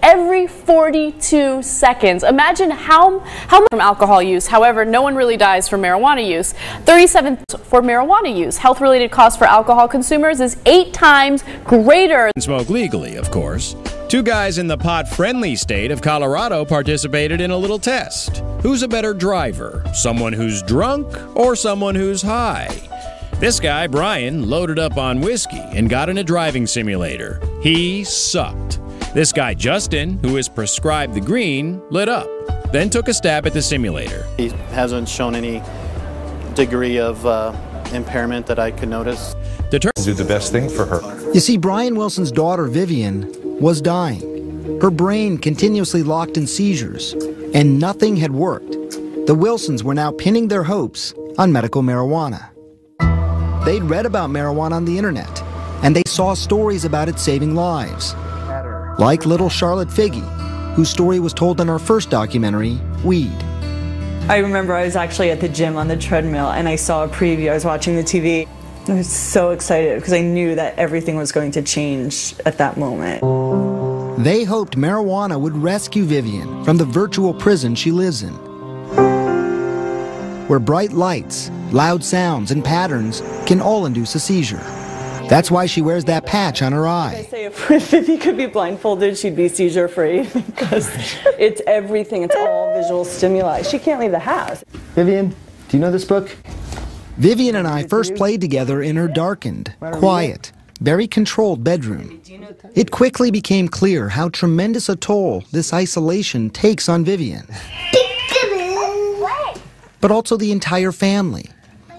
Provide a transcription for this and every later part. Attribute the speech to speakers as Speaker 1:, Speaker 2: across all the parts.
Speaker 1: every 42 seconds. Imagine how how much from alcohol use. However, no one really dies from marijuana use. 37 for marijuana use. Health-related costs for alcohol consumers is 8 times greater.
Speaker 2: Smoke legally, of course. Two guys in the pot-friendly state of Colorado participated in a little test. Who's a better driver? Someone who's drunk or someone who's high? This guy, Brian, loaded up on whiskey and got in a driving simulator. He sucked. This guy, Justin, who is prescribed the green, lit up, then took a stab at the simulator.
Speaker 3: He hasn't shown any degree of uh, impairment that I could notice.
Speaker 2: Deter-
Speaker 4: do the best thing for her.
Speaker 5: You see, Brian Wilson's daughter, Vivian, was dying. Her brain continuously locked in seizures, and nothing had worked. The Wilsons were now pinning their hopes on medical marijuana. They'd read about marijuana on the internet, and they saw stories about it saving lives like little Charlotte Figi, whose story was told in our first documentary, Weed.
Speaker 6: I remember I was actually at the gym on the treadmill and I saw a preview. I was watching the TV. I was so excited because I knew that everything was going to change at that moment.
Speaker 5: They hoped marijuana would rescue Vivian from the virtual prison she lives in, where bright lights, loud sounds, and patterns can all induce a seizure. That's why she wears that patch on her eye.
Speaker 6: I say if Vivi could be blindfolded, she'd be seizure free because it's everything. It's all visual stimuli. She can't leave the house.
Speaker 7: Vivian, do you know this book?
Speaker 5: Vivian and I first played together in her darkened, quiet, very controlled bedroom. It quickly became clear how tremendous a toll this isolation takes on Vivian. But also the entire family.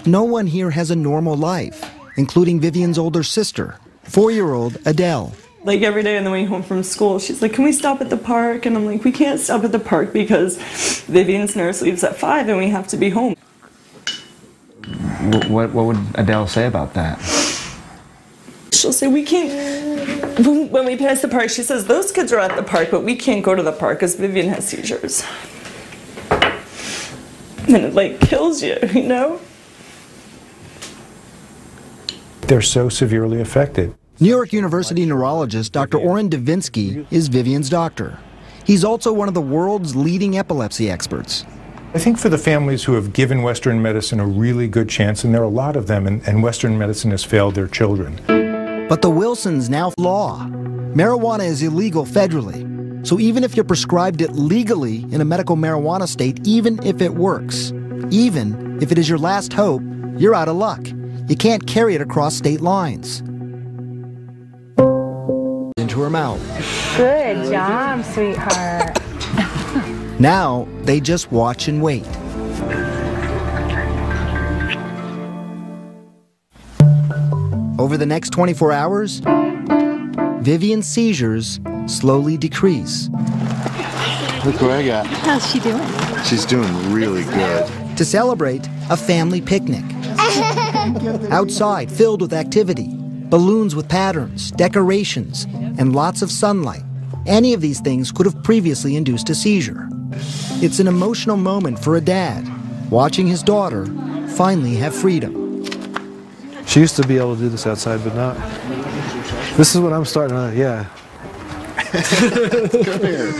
Speaker 5: No one here has a normal life including Vivian's older sister, four year old Adele.
Speaker 6: Like every day on the way home from school, she's like, Can we stop at the park? And I'm like, We can't stop at the park because Vivian's nurse leaves at five and we have to be home.
Speaker 7: What, what would Adele say about that?
Speaker 6: She'll say, We can't. When we pass the park, she says, Those kids are at the park, but we can't go to the park because Vivian has seizures. And it like kills you, you know?
Speaker 4: They're so severely affected.
Speaker 5: New York University neurologist Dr. Orrin Devinsky is Vivian's doctor. He's also one of the world's leading epilepsy experts.
Speaker 4: I think for the families who have given Western medicine a really good chance, and there are a lot of them, and, and Western medicine has failed their children.
Speaker 5: But the Wilsons now law. Marijuana is illegal federally. So even if you're prescribed it legally in a medical marijuana state, even if it works, even if it is your last hope, you're out of luck. You can't carry it across state lines. Into her mouth.
Speaker 8: Good job, sweetheart.
Speaker 5: now they just watch and wait. Over the next 24 hours, Vivian's seizures slowly decrease.
Speaker 9: Look where I got.
Speaker 8: How's she doing?
Speaker 9: She's doing really good.
Speaker 5: To celebrate, a family picnic. Outside, filled with activity, balloons with patterns, decorations, and lots of sunlight. Any of these things could have previously induced a seizure. It's an emotional moment for a dad, watching his daughter finally have freedom.
Speaker 10: She used to be able to do this outside, but not. This is what I'm starting on, yeah.
Speaker 9: Come here.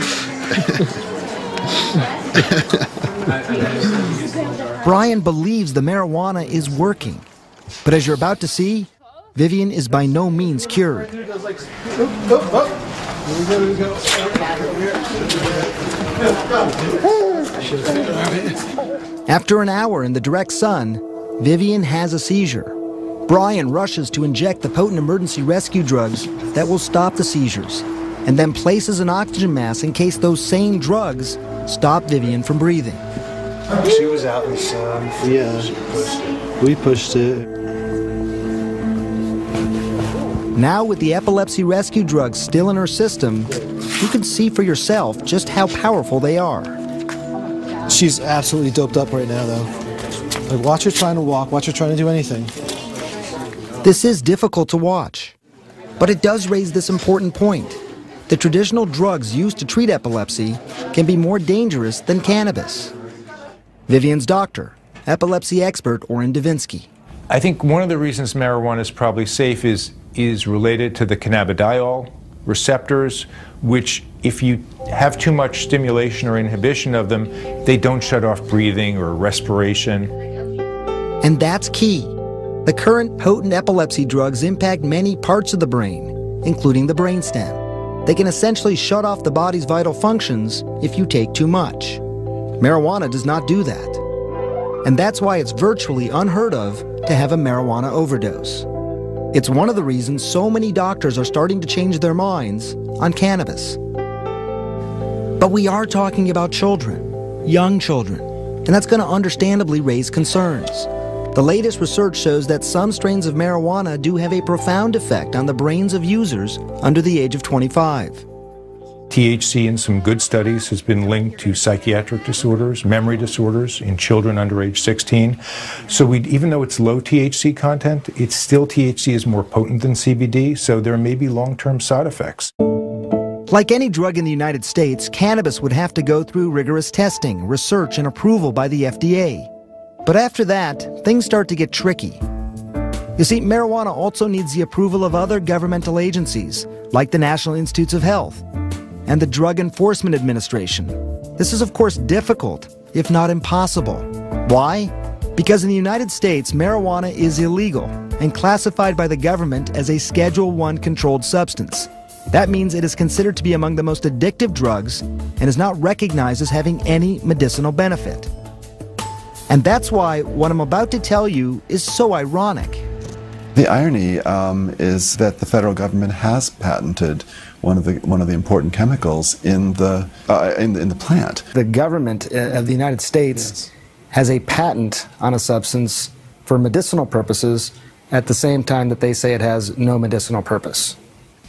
Speaker 5: Brian believes the marijuana is working. But as you're about to see, Vivian is by no means cured. After an hour in the direct sun, Vivian has a seizure. Brian rushes to inject the potent emergency rescue drugs that will stop the seizures, and then places an oxygen mask in case those same drugs stop Vivian from breathing.
Speaker 10: She was out in the sun. Yeah. We pushed it.
Speaker 5: Now, with the epilepsy rescue drugs still in her system, you can see for yourself just how powerful they are.
Speaker 10: She's absolutely doped up right now, though. Like, watch her trying to walk, watch her trying to do anything.
Speaker 5: This is difficult to watch, but it does raise this important point. The traditional drugs used to treat epilepsy can be more dangerous than cannabis. Vivian's doctor, epilepsy expert Orrin Devinsky.
Speaker 4: I think one of the reasons marijuana is probably safe is, is related to the cannabinoid receptors, which, if you have too much stimulation or inhibition of them, they don't shut off breathing or respiration.
Speaker 5: And that's key. The current potent epilepsy drugs impact many parts of the brain, including the brainstem. They can essentially shut off the body's vital functions if you take too much. Marijuana does not do that. And that's why it's virtually unheard of to have a marijuana overdose. It's one of the reasons so many doctors are starting to change their minds on cannabis. But we are talking about children, young children, and that's going to understandably raise concerns. The latest research shows that some strains of marijuana do have a profound effect on the brains of users under the age of 25.
Speaker 4: THC in some good studies has been linked to psychiatric disorders, memory disorders in children under age 16. So we, even though it's low THC content, it's still THC is more potent than CBD, so there may be long-term side effects.
Speaker 5: Like any drug in the United States, cannabis would have to go through rigorous testing, research, and approval by the FDA. But after that, things start to get tricky. You see, marijuana also needs the approval of other governmental agencies, like the National Institutes of Health and the Drug Enforcement Administration. This is, of course, difficult, if not impossible. Why? Because in the United States, marijuana is illegal and classified by the government as a Schedule 1 controlled substance. That means it is considered to be among the most addictive drugs and is not recognized as having any medicinal benefit. And that's why what I'm about to tell you is so ironic.
Speaker 9: The irony um, is that the federal government has patented one of the one of the important chemicals in the uh, in, in, the plant.
Speaker 10: The government uh, of the United States yes. has a patent on a substance for medicinal purposes at the same time that they say it has no medicinal purpose.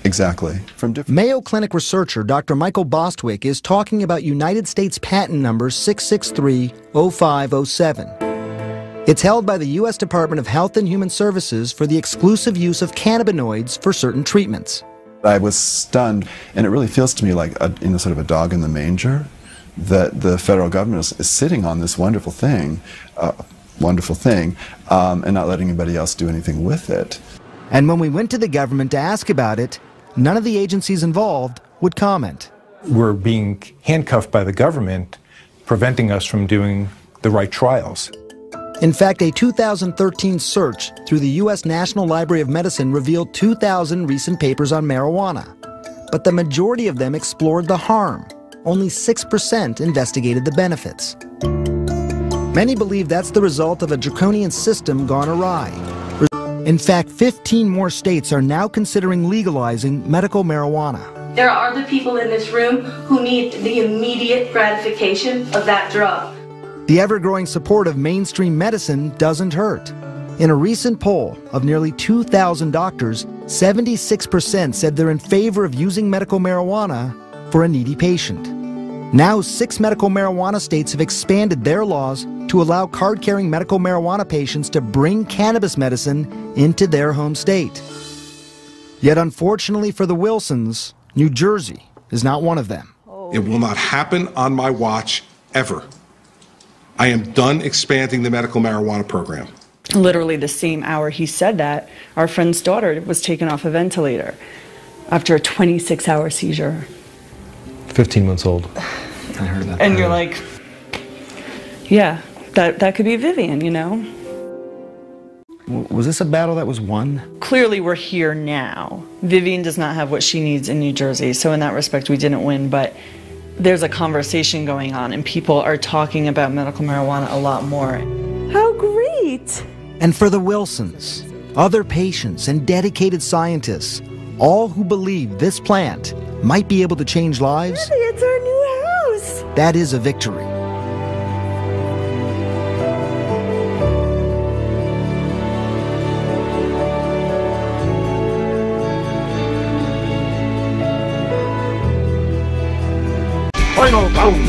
Speaker 9: Exactly.
Speaker 5: From Mayo Clinic researcher Dr. Michael Bostwick is talking about United States patent number 6630507. It's held by the U.S. Department of Health and Human Services for the exclusive use of cannabinoids for certain treatments.
Speaker 9: I was stunned, and it really feels to me like a, you know, sort of a dog in the manger that the federal government is, is sitting on this wonderful thing, uh, wonderful thing, um, and not letting anybody else do anything with it.
Speaker 5: And when we went to the government to ask about it, none of the agencies involved would comment.
Speaker 4: We're being handcuffed by the government, preventing us from doing the right trials.
Speaker 5: In fact, a 2013 search through the U.S. National Library of Medicine revealed 2,000 recent papers on marijuana. But the majority of them explored the harm. Only 6% investigated the benefits. Many believe that's the result of a draconian system gone awry. In fact, 15 more states are now considering legalizing medical marijuana.
Speaker 11: There are the people in this room who need the immediate gratification of that drug.
Speaker 5: The ever growing support of mainstream medicine doesn't hurt. In a recent poll of nearly 2,000 doctors, 76% said they're in favor of using medical marijuana for a needy patient. Now, six medical marijuana states have expanded their laws to allow card carrying medical marijuana patients to bring cannabis medicine into their home state. Yet, unfortunately for the Wilsons, New Jersey is not one of them.
Speaker 12: It will not happen on my watch ever. I am done expanding the medical marijuana program.
Speaker 6: Literally the same hour he said that, our friend's daughter was taken off a ventilator after a 26 hour seizure.
Speaker 10: 15 months old. I heard that.
Speaker 6: And you're like, yeah, that, that could be Vivian, you know?
Speaker 10: Was this a battle that was won?
Speaker 6: Clearly, we're here now. Vivian does not have what she needs in New Jersey, so in that respect, we didn't win, but there's a conversation going on and people are talking about medical marijuana a lot more.
Speaker 8: How great!
Speaker 5: And for the Wilsons, other patients, and dedicated scientists, all who believe this plant might be able to change lives,
Speaker 8: it's our new house!
Speaker 5: That is a victory.
Speaker 13: Final round.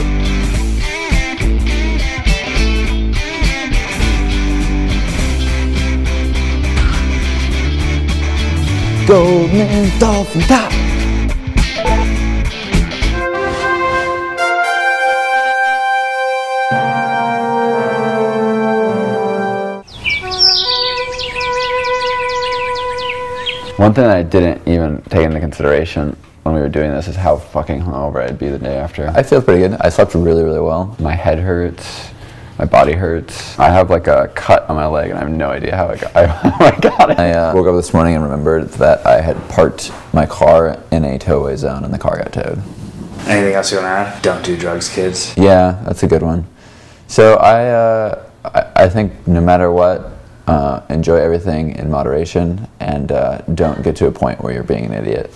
Speaker 10: Goldman Dolphin Top.
Speaker 7: One thing I didn't even take into consideration
Speaker 14: when we were doing this is how fucking hungover I'd be the day after. I feel pretty good. I slept really, really well. My head hurts. My body hurts. I have like a cut on my leg and I have no idea how I got, how I got it. I uh, woke up this morning and remembered that I had parked my car in a towaway zone and the car got towed.
Speaker 15: Anything else you want to add? Don't do drugs, kids.
Speaker 14: Yeah, that's a good one. So I, uh, I, I think no matter what, uh, enjoy everything in moderation and uh, don't get to a point where you're being an idiot.